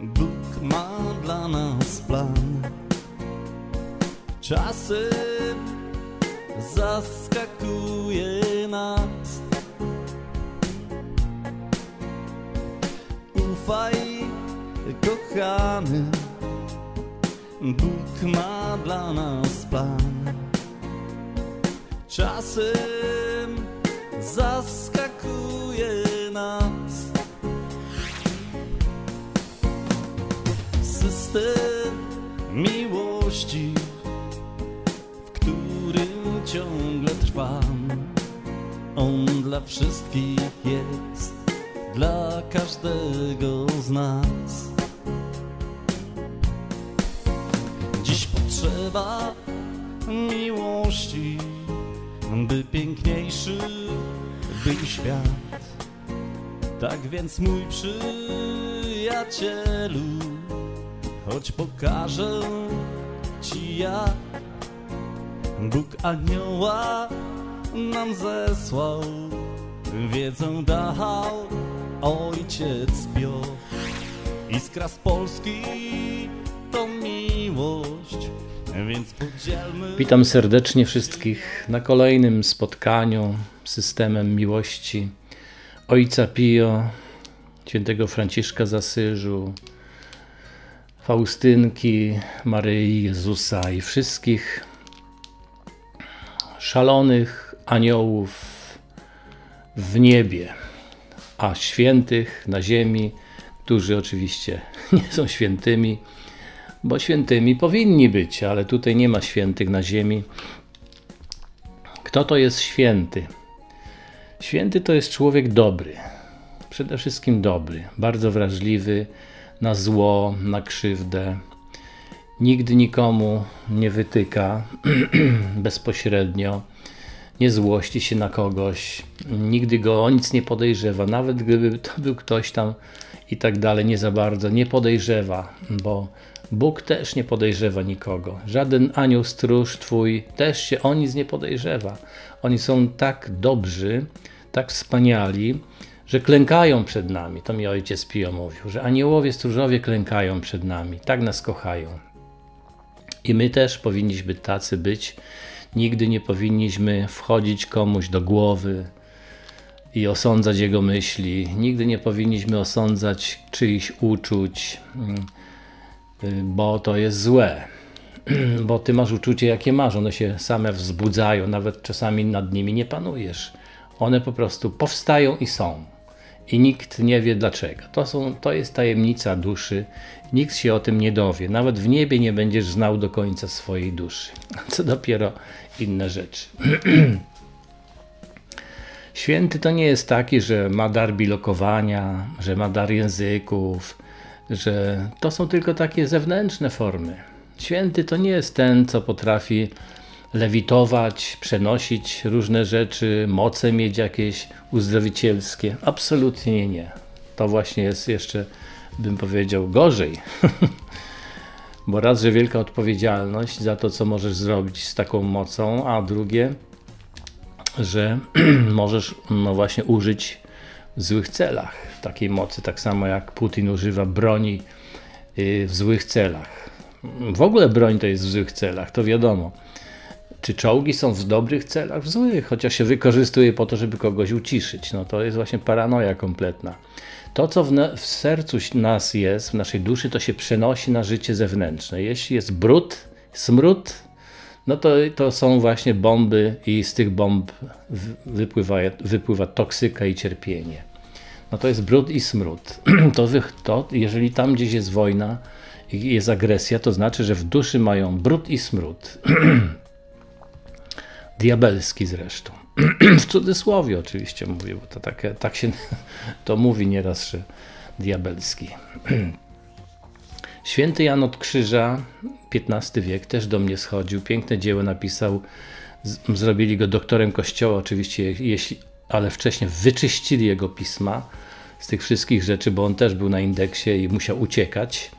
Bóg ma dla nas plan. Czasem zaskakuje nas. Ufaj, kochany, Bóg ma dla nas plan. Czasem zaskakuje nas system miłości, w którym ciągle trwam. On dla wszystkich jest, dla każdego z nas. Dziś potrzeba miłości, by piękniejszy był świat. Tak więc mój przyjacielu, choć pokażę ci jak Bóg anioła nam zesłał, wiedzę dał ojciec Piotr. Iskra z Polski to miłość, więc podzielmy... Witam serdecznie wszystkich na kolejnym spotkaniu z systemem miłości Ojca Pio, świętego Franciszka z Asyżu, Faustynki, Maryi Jezusa i wszystkich szalonych aniołów w niebie, a świętych na ziemi, którzy oczywiście nie są świętymi, bo świętymi powinni być, ale tutaj nie ma świętych na ziemi. Kto to jest święty? Święty to jest człowiek dobry, przede wszystkim dobry, bardzo wrażliwy na zło, na krzywdę. Nigdy nikomu nie wytyka bezpośrednio, nie złości się na kogoś, nigdy go o nic nie podejrzewa, nawet gdyby to był ktoś tam i tak dalej, nie za bardzo, nie podejrzewa, bo Bóg też nie podejrzewa nikogo. Żaden anioł stróż twój też się o nic nie podejrzewa. Oni są tak dobrzy, tak wspaniali, że klękają przed nami. To mi ojciec Pio mówił, że aniołowie stróżowie klękają przed nami, tak nas kochają. I my też powinniśmy tacy być. Nigdy nie powinniśmy wchodzić komuś do głowy i osądzać jego myśli. Nigdy nie powinniśmy osądzać czyichś uczuć, bo to jest złe. Bo ty masz uczucie, jakie masz, one się same wzbudzają, nawet czasami nad nimi nie panujesz. One po prostu powstają i są. I nikt nie wie dlaczego. To, są, to jest tajemnica duszy. Nikt się o tym nie dowie. Nawet w niebie nie będziesz znał do końca swojej duszy. Co dopiero inne rzeczy. Święty to nie jest taki, że ma dar bilokowania, że ma dar języków, że to są tylko takie zewnętrzne formy. Święty to nie jest ten, co potrafi lewitować, przenosić różne rzeczy, moce mieć jakieś uzdrowicielskie. Absolutnie nie. To właśnie jest jeszcze, bym powiedział, gorzej. Bo raz, że wielka odpowiedzialność za to, co możesz zrobić z taką mocą, a drugie, że możesz no właśnie użyć w złych celach takiej mocy, tak samo jak Putin używa broni w złych celach. W ogóle broń to jest w złych celach, to wiadomo. Czy czołgi są w dobrych celach? W złych, chociaż się wykorzystuje po to, żeby kogoś uciszyć. No to jest właśnie paranoja kompletna. To, co w, w sercu nas jest, w naszej duszy, to się przenosi na życie zewnętrzne. Jeśli jest brud, smród, no to, to są właśnie bomby i z tych bomb wypływa, wypływa toksyka i cierpienie. No to jest brud i smród. To, to jeżeli tam gdzieś jest wojna i jest agresja, to znaczy, że w duszy mają brud i smród. Diabelski zresztą. w cudzysłowie oczywiście mówię, bo to takie, tak się to mówi nieraz, że diabelski. Święty Jan od Krzyża, XV wiek, też do mnie schodził. Piękne dzieło napisał. Zrobili go doktorem kościoła, oczywiście, jeśli, ale wcześniej wyczyścili jego pisma z tych wszystkich rzeczy, bo on też był na indeksie i musiał uciekać.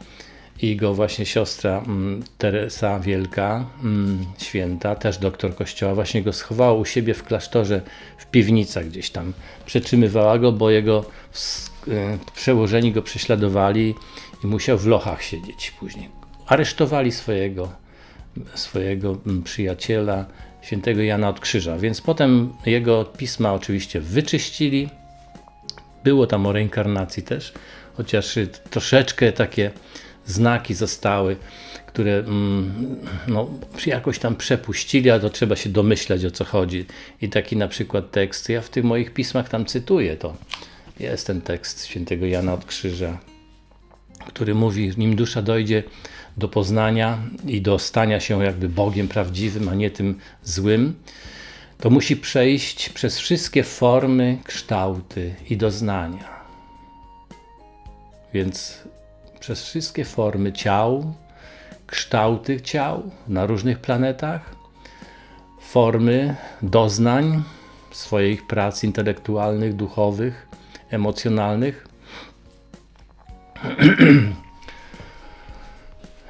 I go właśnie siostra mm, Teresa Wielka, mm, święta, też doktor kościoła, właśnie go schowała u siebie w klasztorze, w piwnicach gdzieś tam. Przetrzymywała go, bo jego e, przełożeni go prześladowali i musiał w lochach siedzieć później. Aresztowali swojego, swojego mm, przyjaciela, świętego Jana od Krzyża, więc potem jego pisma oczywiście wyczyścili. Było tam o reinkarnacji też, chociaż troszeczkę takie znaki zostały, które mm, no, jakoś tam przepuścili, a to trzeba się domyślać o co chodzi. I taki na przykład tekst, ja w tych moich pismach tam cytuję to. Jest ten tekst świętego Jana od Krzyża, który mówi, nim dusza dojdzie do poznania i do stania się jakby Bogiem prawdziwym, a nie tym złym, to musi przejść przez wszystkie formy, kształty i doznania. Więc przez wszystkie formy ciał, kształty ciał na różnych planetach, formy doznań swoich prac intelektualnych, duchowych, emocjonalnych.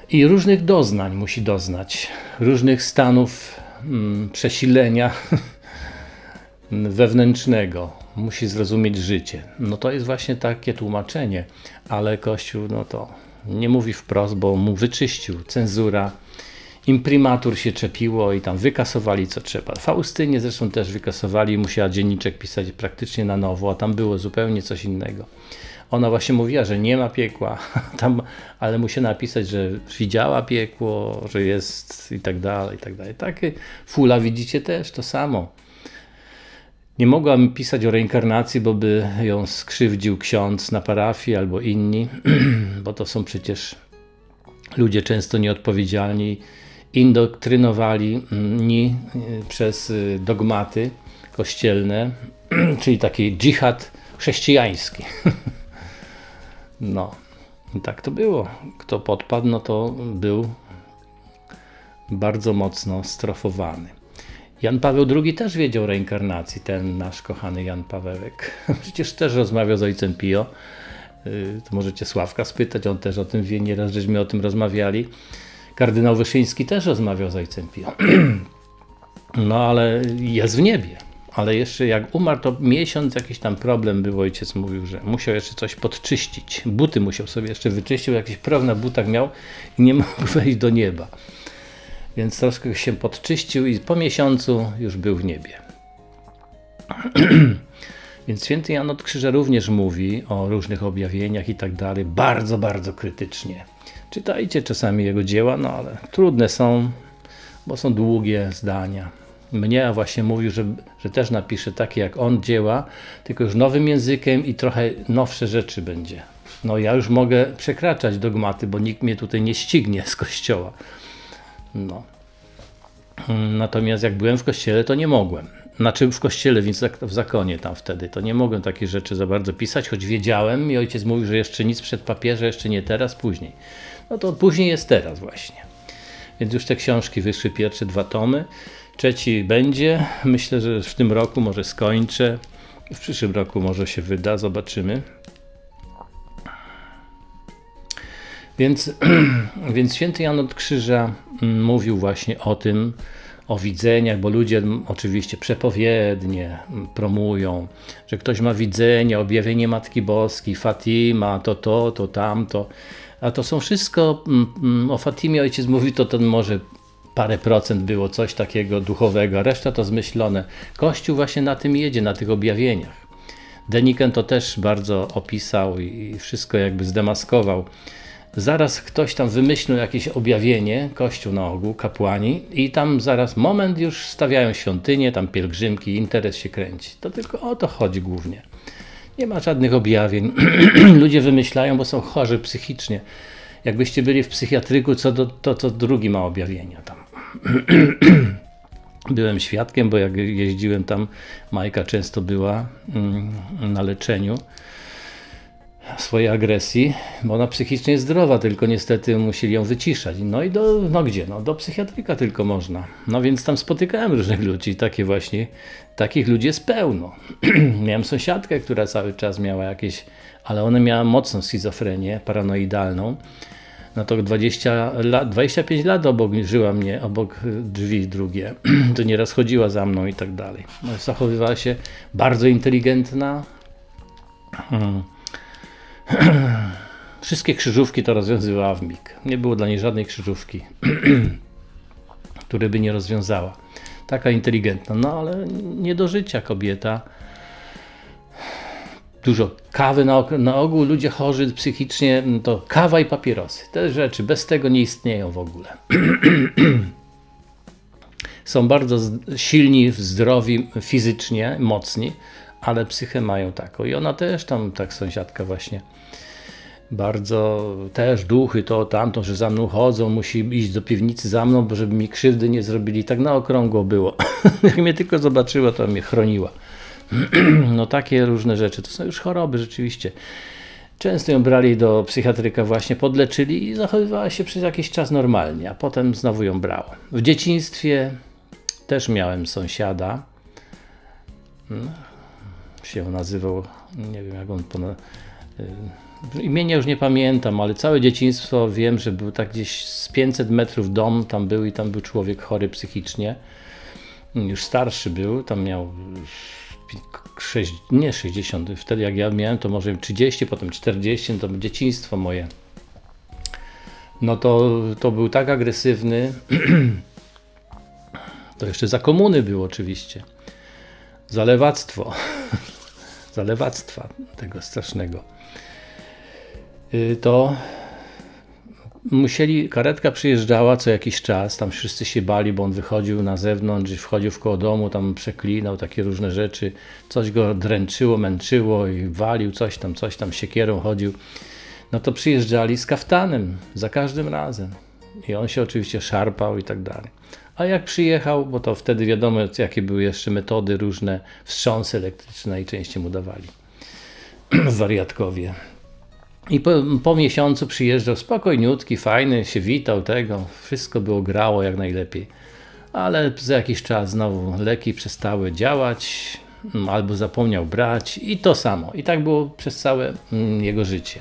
I różnych doznań musi doznać, różnych stanów mm, przesilenia wewnętrznego, musi zrozumieć życie. No to jest właśnie takie tłumaczenie, ale Kościół no to nie mówi wprost, bo mu wyczyścił cenzura. Imprimatur się czepiło i tam wykasowali co trzeba. Faustynie zresztą też wykasowali, musiała dzienniczek pisać praktycznie na nowo, a tam było zupełnie coś innego. Ona właśnie mówiła, że nie ma piekła, tam, ale musiała napisać, że widziała piekło, że jest i tak dalej, i tak dalej. Takie fula widzicie też, to samo. Nie mogłam pisać o reinkarnacji, bo by ją skrzywdził ksiądz na parafii albo inni, bo to są przecież ludzie często nieodpowiedzialni, indoktrynowani mm, przez y, dogmaty kościelne, czyli taki dżihad chrześcijański. No, tak to było. Kto podpadł, no to był bardzo mocno strofowany. Jan Paweł II też wiedział o reinkarnacji, ten nasz kochany Jan Pawełek. Przecież też rozmawiał z ojcem Pio. Y, to możecie Sławka spytać, on też o tym wie, nieraz żeśmy o tym rozmawiali. Kardynał Wyszyński też rozmawiał z ojcem Pio. No ale jest w niebie. Ale jeszcze jak umarł, to miesiąc jakiś tam problem był. Ojciec mówił, że musiał jeszcze coś podczyścić. Buty musiał sobie jeszcze wyczyścić, jakiś proch na butach miał i nie mógł wejść do nieba więc troszkę się podczyścił i po miesiącu już był w niebie. więc święty Jan od Krzyża również mówi o różnych objawieniach i tak dalej, bardzo, bardzo krytycznie. Czytajcie czasami jego dzieła, no ale trudne są, bo są długie zdania. Mnie właśnie mówił, że, że też napisze takie jak on dzieła, tylko już nowym językiem i trochę nowsze rzeczy będzie. No ja już mogę przekraczać dogmaty, bo nikt mnie tutaj nie ścignie z kościoła. No. Natomiast jak byłem w kościele, to nie mogłem. Znaczy w kościele, więc w zakonie tam wtedy, to nie mogłem takich rzeczy za bardzo pisać, choć wiedziałem i ojciec mówił, że jeszcze nic przed papierze, jeszcze nie teraz, później. No to później jest teraz właśnie. Więc już te książki wyszły, pierwsze dwa tomy. Trzeci będzie. Myślę, że w tym roku może skończę. W przyszłym roku może się wyda, zobaczymy. Więc, więc święty Jan od Krzyża mm, mówił właśnie o tym, o widzeniach, bo ludzie oczywiście przepowiednie promują, że ktoś ma widzenie, objawienie Matki Boskiej, Fatima, to to, to tamto. A to są wszystko, o Fatimie ojciec mówi, to ten może parę procent było coś takiego duchowego, a reszta to zmyślone. Kościół właśnie na tym jedzie, na tych objawieniach. Deniken to też bardzo opisał i wszystko jakby zdemaskował zaraz ktoś tam wymyślił jakieś objawienie, kościół na ogół, kapłani i tam zaraz moment już stawiają świątynię, tam pielgrzymki, interes się kręci. To tylko o to chodzi głównie. Nie ma żadnych objawień. Ludzie wymyślają, bo są chorzy psychicznie. Jakbyście byli w psychiatryku, co do, to co drugi ma objawienia tam. Byłem świadkiem, bo jak jeździłem tam, Majka często była mm, na leczeniu swojej agresji, bo ona psychicznie jest zdrowa, tylko niestety musieli ją wyciszać. No i do, no gdzie? No do psychiatryka tylko można. No więc tam spotykałem różnych ludzi, takie właśnie, takich ludzi jest pełno. Miałem sąsiadkę, która cały czas miała jakieś, ale ona miała mocną schizofrenię paranoidalną. no to 20 lat, 25 lat obok żyła mnie, obok drzwi drugie. To nieraz chodziła za mną i tak dalej. No, zachowywała się bardzo inteligentna. Hmm. Wszystkie krzyżówki to rozwiązywała w mig. Nie było dla niej żadnej krzyżówki, której by nie rozwiązała. Taka inteligentna, no ale nie do życia kobieta dużo kawy na, na ogół, ludzie chorzy psychicznie, to kawa i papierosy. Te rzeczy, bez tego nie istnieją w ogóle. Są bardzo silni, zdrowi fizycznie, mocni, ale psychę mają taką. I ona też tam, tak sąsiadka właśnie, bardzo też duchy to tamto, że za mną chodzą, musi iść do piwnicy za mną, bo żeby mi krzywdy nie zrobili. Tak na okrągło było. Jak mnie tylko zobaczyła, to mnie chroniła. No takie różne rzeczy. To są już choroby rzeczywiście. Często ją brali do psychiatryka właśnie, podleczyli i zachowywała się przez jakiś czas normalnie, a potem znowu ją brało. W dzieciństwie też miałem sąsiada. Się nazywał, nie wiem jak on ponad... Y, imienia już nie pamiętam, ale całe dzieciństwo wiem, że był tak gdzieś z 500 metrów dom, tam był i tam był człowiek chory psychicznie. Już starszy był, tam miał nie 60, wtedy jak ja miałem to może 30, potem 40, to dzieciństwo moje. No to, to był tak agresywny, to jeszcze za komuny było oczywiście. Zalewactwo, zalewactwa tego strasznego. Y, to musieli, karetka przyjeżdżała co jakiś czas, tam wszyscy się bali, bo on wychodził na zewnątrz, wchodził w koło domu, tam przeklinał takie różne rzeczy, coś go dręczyło, męczyło i walił coś tam, coś tam, siekierą chodził. No to przyjeżdżali z kaftanem za każdym razem. I on się oczywiście szarpał i tak dalej. A jak przyjechał, bo to wtedy wiadomo, jakie były jeszcze metody różne, wstrząsy elektryczne najczęściej mu dawali. Wariatkowie. I po, po, miesiącu przyjeżdżał spokojniutki, fajny, się witał tego, wszystko było grało jak najlepiej. Ale za jakiś czas znowu leki przestały działać, mm, albo zapomniał brać i to samo. I tak było przez całe mm, jego życie.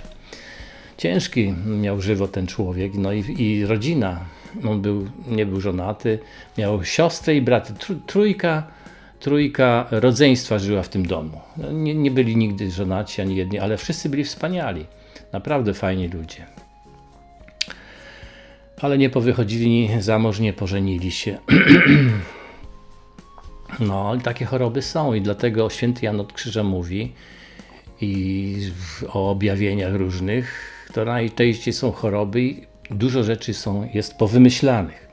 Ciężki miał żywot ten człowiek, no i, i rodzina. On był, nie był żonaty, miał siostrę i braty, trójka, trójka rodzeństwa żyła w tym domu. Nie, nie byli nigdy żonaci ani jedni, ale wszyscy byli wspaniali. Naprawdę fajni ludzie. Ale nie powychodzili za mąż, nie pożenili się. No, ale takie choroby są i dlatego święty Jan od Krzyża mówi i o objawieniach różnych, to najczęściej są choroby dużo rzeczy są, jest powymyślanych.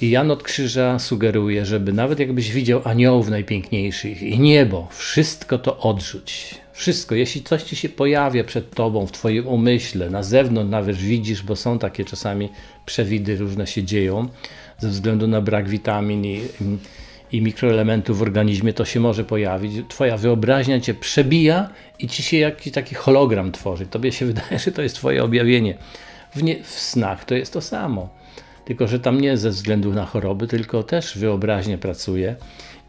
I Jan od Krzyża sugeruje, żeby nawet jakbyś widział aniołów najpiękniejszych i niebo, wszystko to odrzuć. Wszystko, jeśli coś ci się pojawia przed tobą, w twoim umyśle, na zewnątrz nawet widzisz, bo są takie czasami przewidy różne się dzieją, ze względu na brak witamin i, i mikroelementów w organizmie, to się może pojawić. Twoja wyobraźnia cię przebija i ci się jakiś taki hologram tworzy. Tobie się wydaje, że to jest twoje objawienie. W, nie, w snach to jest to samo. Tylko, że tam nie ze względu na choroby, tylko też wyobraźnia pracuje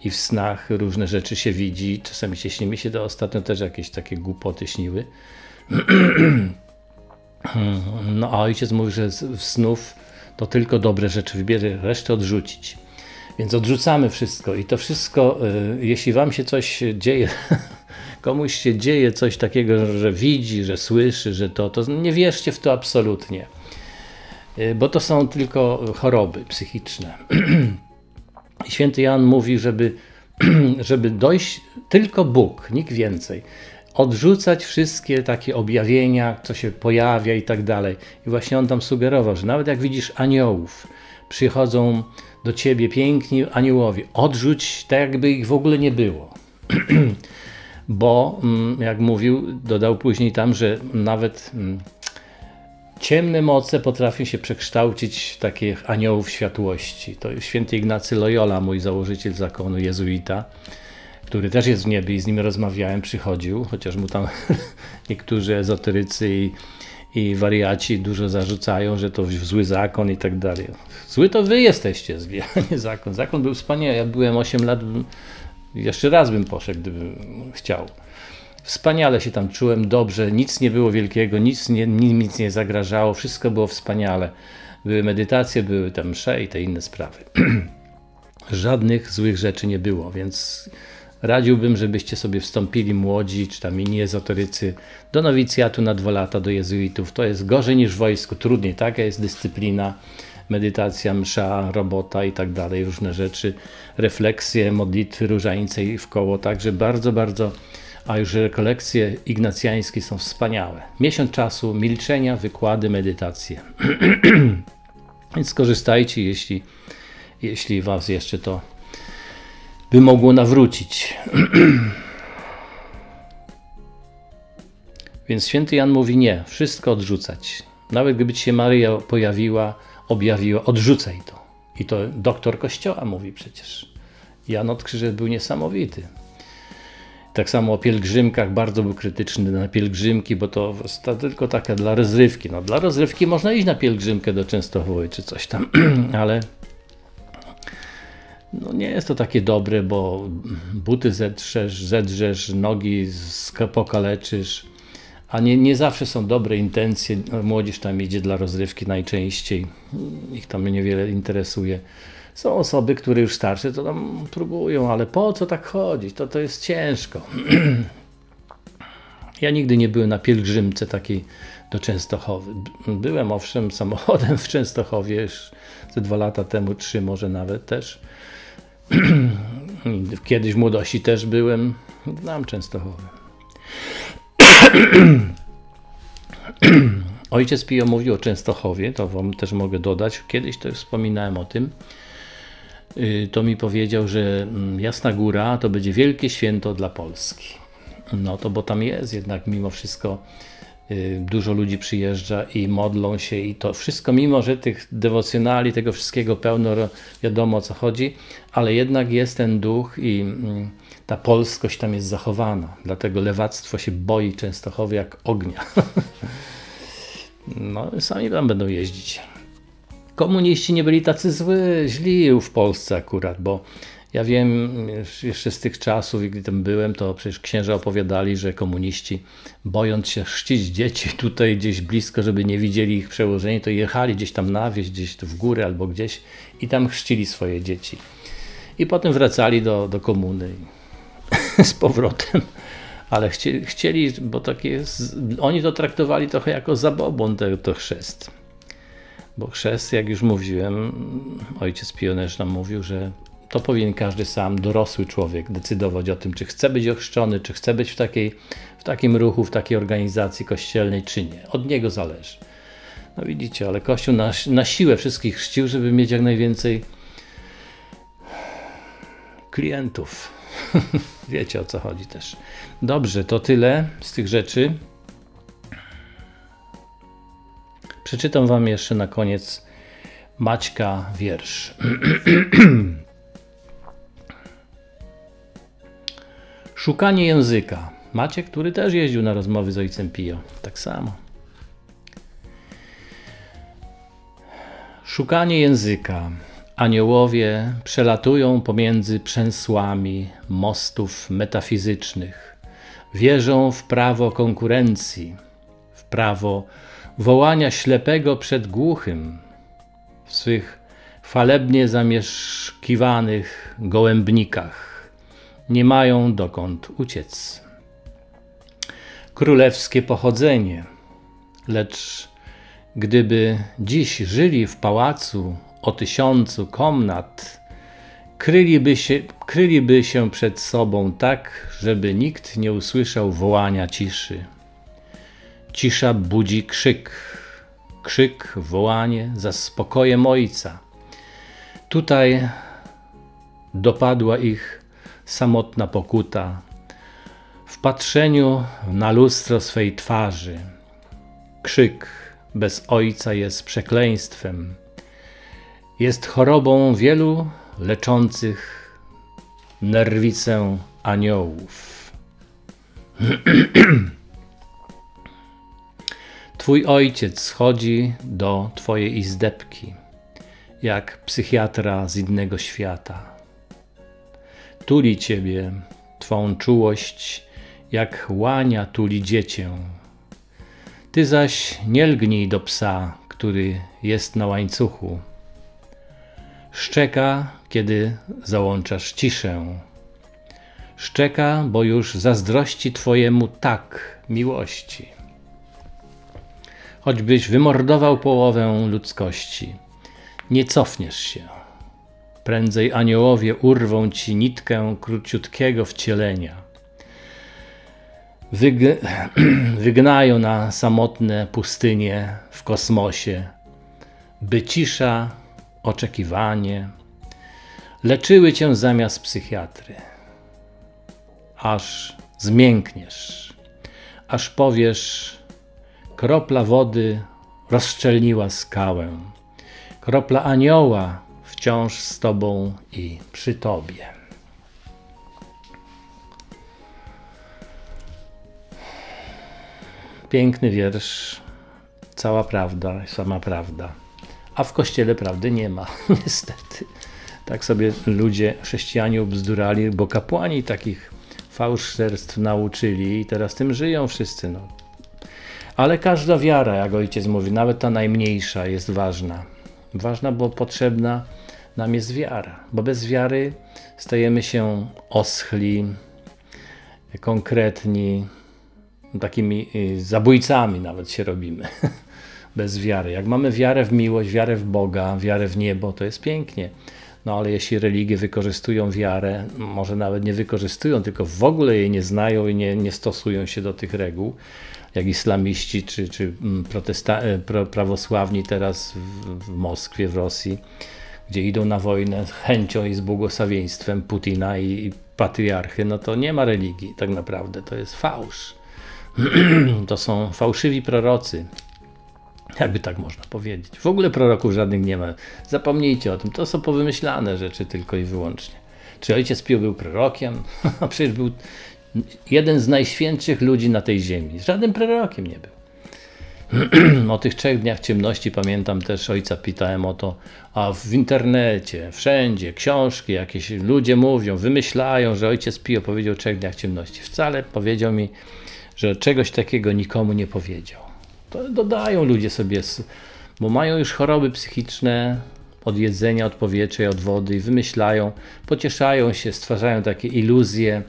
i w snach różne rzeczy się widzi. Czasami się śni. Mi się to ostatnio też jakieś takie głupoty śniły. No a ojciec mówi, że w snów to tylko dobre rzeczy wybierze, resztę odrzucić. Więc odrzucamy wszystko i to wszystko, y, jeśli wam się coś dzieje, komuś się dzieje coś takiego, że widzi, że słyszy, że to, to nie wierzcie w to absolutnie. Y, bo to są tylko choroby psychiczne. Święty Jan mówi, żeby, żeby dojść tylko Bóg, nikt więcej. Odrzucać wszystkie takie objawienia, co się pojawia i tak dalej. I właśnie on tam sugerował, że nawet jak widzisz aniołów, przychodzą do ciebie piękni aniołowie, odrzuć tak, jakby ich w ogóle nie było. Bo, mm, jak mówił, dodał później tam, że nawet mm, ciemne moce potrafią się przekształcić w takich aniołów światłości. To święty Ignacy Loyola, mój założyciel zakonu jezuita, który też jest w niebie i z nim rozmawiałem, przychodził, chociaż mu tam niektórzy ezoterycy i, i wariaci dużo zarzucają, że to zły zakon i tak dalej. Zły to wy jesteście, nie zakon. Zakon był wspaniały. Ja byłem 8 lat, jeszcze raz bym poszedł, gdybym chciał. Wspaniale się tam czułem, dobrze, nic nie było wielkiego, nic nie, nic nie zagrażało, wszystko było wspaniale. Były medytacje, były tam msze i te inne sprawy. Żadnych złych rzeczy nie było, więc radziłbym, żebyście sobie wstąpili młodzi, czy tam inni ezoterycy, do nowicjatu na dwa lata, do jezuitów. To jest gorzej niż w wojsku, trudniej, taka jest dyscyplina, medytacja, msza, robota i tak dalej, różne rzeczy, refleksje, modlitwy różańce i w koło, także bardzo, bardzo a już rekolekcje ignacjańskie są wspaniałe. Miesiąc czasu, milczenia, wykłady, medytacje. Więc skorzystajcie, jeśli, jeśli Was jeszcze to by mogło nawrócić. Więc święty Jan mówi nie, wszystko odrzucać. Nawet gdyby ci się Maryja pojawiła, objawiła, odrzucaj to. I to doktor Kościoła mówi przecież. Jan od Krzyży był niesamowity. Tak samo o pielgrzymkach bardzo był krytyczny na pielgrzymki, bo to, to tylko taka dla rozrywki. No, dla rozrywki można iść na pielgrzymkę do Częstochowy czy coś tam, ale no nie jest to takie dobre, bo buty zetrzesz, zedrzesz, nogi pokaleczysz, a nie, nie zawsze są dobre intencje. Młodzież tam idzie dla rozrywki najczęściej, ich tam niewiele interesuje. Są osoby, które już starsze, to tam próbują, ale po co tak chodzić? To, to jest ciężko. ja nigdy nie byłem na pielgrzymce takiej do Częstochowy. Byłem owszem samochodem w Częstochowie już ze dwa lata temu, trzy może nawet też. Kiedyś w młodości też byłem. Znam Częstochowy. Ojciec Pio mówił o Częstochowie, to wam też mogę dodać. Kiedyś już wspominałem o tym. Y, to mi powiedział, że mm, Jasna Góra to będzie wielkie święto dla Polski. No to bo tam jest jednak mimo wszystko y, dużo ludzi przyjeżdża i modlą się i to wszystko, mimo że tych dewocjonali, tego wszystkiego pełno, wiadomo o co chodzi, ale jednak jest ten duch i mm, ta polskość tam jest zachowana. Dlatego lewactwo się boi Częstochowy jak ognia. No, sami tam będą jeździć komuniści nie byli tacy zły, źli w Polsce akurat, bo ja wiem jeszcze z tych czasów, gdy tam byłem, to przecież księża opowiadali, że komuniści, bojąc się chrzcić dzieci tutaj gdzieś blisko, żeby nie widzieli ich przełożeni, to jechali gdzieś tam na wieś, gdzieś w górę albo gdzieś i tam chrzcili swoje dzieci. I potem wracali do, do komuny z powrotem. Ale chcieli, chcieli bo takie, oni to traktowali trochę jako zabobon, to, to chrzest. Bo chrzest, jak już mówiłem, ojciec pionierz nam mówił, że to powinien każdy sam, dorosły człowiek, decydować o tym, czy chce być ochrzczony, czy chce być w, takiej, w takim ruchu, w takiej organizacji kościelnej, czy nie. Od niego zależy. No widzicie, ale Kościół na, na siłę wszystkich chrzcił, żeby mieć jak najwięcej klientów. Wiecie o co chodzi też. Dobrze, to tyle z tych rzeczy. Przeczytam Wam jeszcze na koniec Maćka wiersz. Szukanie języka. Maciek, który też jeździł na rozmowy z ojcem Pio. Tak samo. Szukanie języka. Aniołowie przelatują pomiędzy przęsłami mostów metafizycznych. Wierzą w prawo konkurencji, w prawo wołania ślepego przed głuchym, w swych falebnie zamieszkiwanych gołębnikach nie mają dokąd uciec. Królewskie pochodzenie, lecz gdyby dziś żyli w pałacu o tysiącu komnat, kryliby się, kryliby się przed sobą tak, żeby nikt nie usłyszał wołania ciszy. Cisza budzi krzyk, krzyk, wołanie za spokojem ojca. Tutaj dopadła ich samotna pokuta w patrzeniu na lustro swej twarzy. Krzyk bez ojca jest przekleństwem, jest chorobą wielu leczących nerwicę aniołów. Twój ojciec schodzi do Twojej izdebki, jak psychiatra z innego świata. Tuli Ciebie, Twą czułość jak łania tuli dziecię. Ty zaś nie lgnij do psa, który jest na łańcuchu. Szczeka, kiedy załączasz ciszę. Szczeka, bo już zazdrości Twojemu tak miłości. Choćbyś wymordował połowę ludzkości, nie cofniesz się. Prędzej aniołowie urwą ci nitkę króciutkiego wcielenia. Wyg wygnają na samotne pustynie w kosmosie, by cisza, oczekiwanie leczyły cię zamiast psychiatry. Aż zmiękniesz, aż powiesz, kropla wody rozszczelniła skałę, kropla anioła wciąż z Tobą i przy Tobie. Piękny wiersz, cała prawda, sama prawda. A w kościele prawdy nie ma, niestety. Tak sobie ludzie, chrześcijanie bzdurali, bo kapłani takich fałszerstw nauczyli i teraz tym żyją wszyscy. No. Ale każda wiara, jak ojciec mówi, nawet ta najmniejsza, jest ważna. Ważna, bo potrzebna nam jest wiara, bo bez wiary stajemy się oschli, konkretni, takimi y, zabójcami nawet się robimy. bez wiary. Jak mamy wiarę w miłość, wiarę w Boga, wiarę w niebo, to jest pięknie. No ale jeśli religie wykorzystują wiarę, może nawet nie wykorzystują, tylko w ogóle jej nie znają i nie, nie stosują się do tych reguł, jak islamiści czy, czy mm, protesta- e, prawosławni teraz w, w Moskwie, w Rosji, gdzie idą na wojnę z chęcią i z błogosławieństwem Putina i, i patriarchy, no to nie ma religii tak naprawdę, to jest fałsz. to są fałszywi prorocy, jakby tak można powiedzieć. W ogóle proroków żadnych nie ma. Zapomnijcie o tym. To są powymyślane rzeczy tylko i wyłącznie. Czy ojciec Pio był prorokiem? Przecież był jeden z najświętszych ludzi na tej ziemi. Żadnym prorokiem nie był. o tych trzech dniach ciemności pamiętam też ojca pytałem o to, a w internecie, wszędzie, książki, jakieś ludzie mówią, wymyślają, że ojciec Pio powiedział o trzech dniach ciemności. Wcale powiedział mi, że czegoś takiego nikomu nie powiedział. To dodają ludzie sobie, bo mają już choroby psychiczne od jedzenia, od powietrza, od wody i wymyślają, pocieszają się, stwarzają takie iluzje,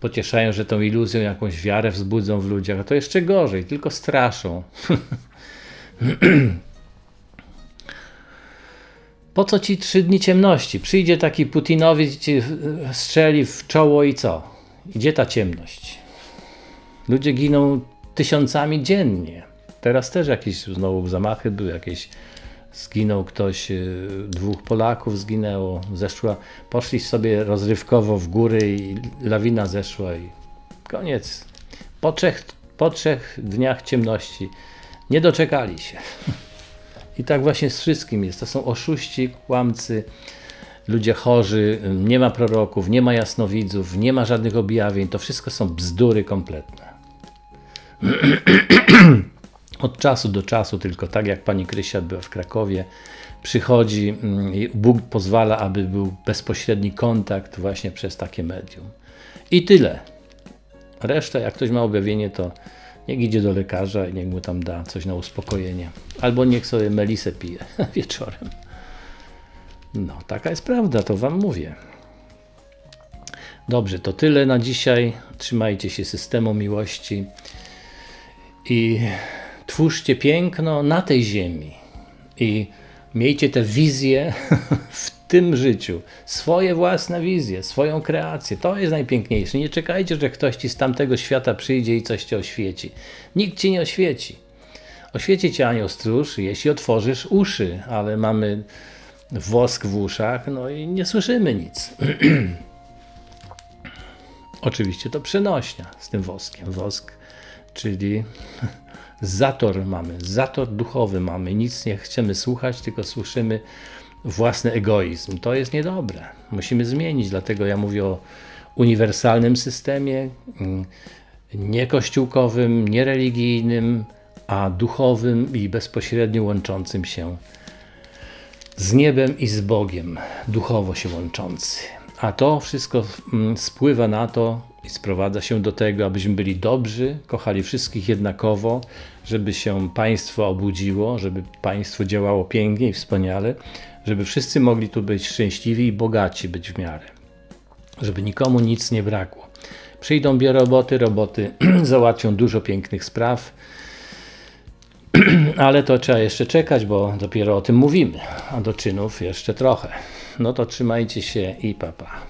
pocieszają, że tą iluzją jakąś wiarę wzbudzą w ludziach, a to jeszcze gorzej, tylko straszą. po co ci trzy dni ciemności? Przyjdzie taki Putinowi, ci strzeli w czoło i co? Gdzie ta ciemność? Ludzie giną tysiącami dziennie. Teraz też jakieś znowu zamachy były, jakieś zginął ktoś, y, dwóch Polaków zginęło, zeszła, poszli sobie rozrywkowo w góry i lawina zeszła i koniec. Po trzech, po trzech dniach ciemności nie doczekali się. I tak właśnie z wszystkim jest. To są oszuści, kłamcy, ludzie chorzy, nie ma proroków, nie ma jasnowidzów, nie ma żadnych objawień. To wszystko są bzdury kompletne. od czasu do czasu, tylko tak jak pani Krysia była w Krakowie, przychodzi mm, Bóg pozwala, aby był bezpośredni kontakt właśnie przez takie medium. I tyle. Reszta, jak ktoś ma objawienie, to niech idzie do lekarza i niech mu tam da coś na uspokojenie. Albo niech sobie melisę pije wieczorem. No, taka jest prawda, to wam mówię. Dobrze, to tyle na dzisiaj. Trzymajcie się systemu miłości i twórzcie piękno na tej ziemi i miejcie te wizje w tym życiu, swoje własne wizje, swoją kreację. To jest najpiękniejsze. Nie czekajcie, że ktoś ci z tamtego świata przyjdzie i coś cię oświeci. Nikt ci nie oświeci. Oświeci cię anioł stróż, jeśli otworzysz uszy, ale mamy wosk w uszach, no i nie słyszymy nic. Oczywiście to przenośnia z tym woskiem. Wosk, czyli zator mamy, zator duchowy mamy, nic nie chcemy słuchać, tylko słyszymy własny egoizm. To jest niedobre. Musimy zmienić, dlatego ja mówię o uniwersalnym systemie, mm, nie kościółkowym, nie religijnym, a duchowym i bezpośrednio łączącym się z niebem i z Bogiem, duchowo się łączący. A to wszystko mm, spływa na to, i sprowadza się do tego, abyśmy byli dobrzy, kochali wszystkich jednakowo, żeby się państwo obudziło, żeby państwo działało pięknie i wspaniale, żeby wszyscy mogli tu być szczęśliwi i bogaci być w miarę, żeby nikomu nic nie brakło. Przyjdą dwie roboty, roboty załatwią dużo pięknych spraw, ale to trzeba jeszcze czekać, bo dopiero o tym mówimy, a do czynów jeszcze trochę. No to trzymajcie się i papa. Pa.